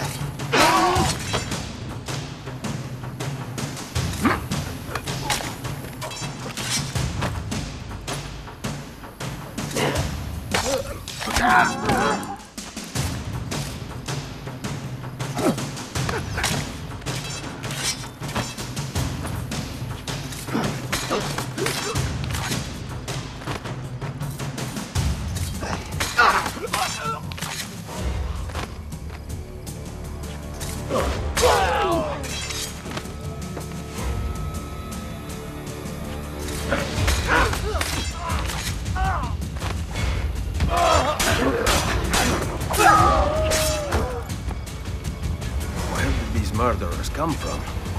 Let's go. these murderers come from?